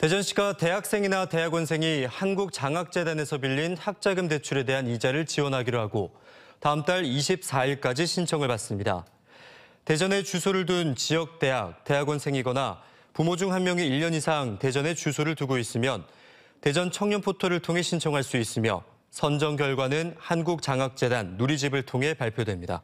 대전시가 대학생이나 대학원생이 한국장학재단에서 빌린 학자금 대출에 대한 이자를 지원하기로 하고 다음 달 24일까지 신청을 받습니다. 대전에 주소를 둔 지역 대학, 대학원생이거나 부모 중 한 명이 1년 이상 대전에 주소를 두고 있으면 대전 청년 포털을 통해 신청할 수 있으며 선정 결과는 한국장학재단 누리집을 통해 발표됩니다.